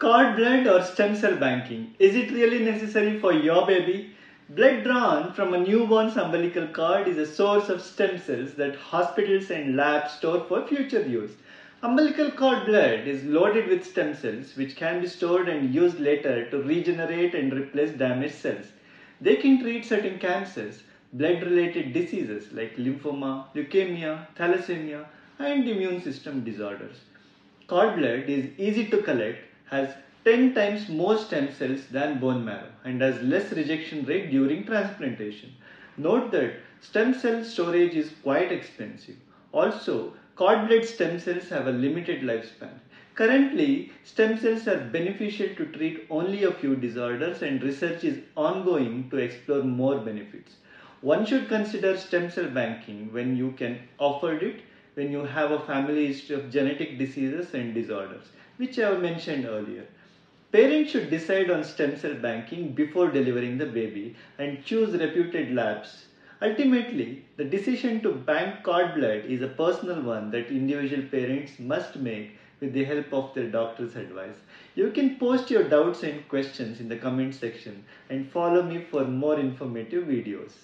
Cord blood or stem cell banking? Is it really necessary for your baby? Blood drawn from a newborn's umbilical cord is a source of stem cells that hospitals and labs store for future use. Umbilical cord blood is loaded with stem cells which can be stored and used later to regenerate and replace damaged cells. They can treat certain cancers, blood related diseases like lymphoma, leukemia, thalassemia, and immune system disorders. Cord blood is easy to collect has 10 times more stem cells than bone marrow and has less rejection rate during transplantation. Note that stem cell storage is quite expensive. Also, cord blood stem cells have a limited lifespan. Currently, stem cells are beneficial to treat only a few disorders and research is ongoing to explore more benefits. One should consider stem cell banking when you can afford it when you have a family history of genetic diseases and disorders, which I have mentioned earlier. Parents should decide on stem cell banking before delivering the baby and choose reputed labs. Ultimately, the decision to bank cord blood is a personal one that individual parents must make with the help of their doctor's advice. You can post your doubts and questions in the comment section and follow me for more informative videos.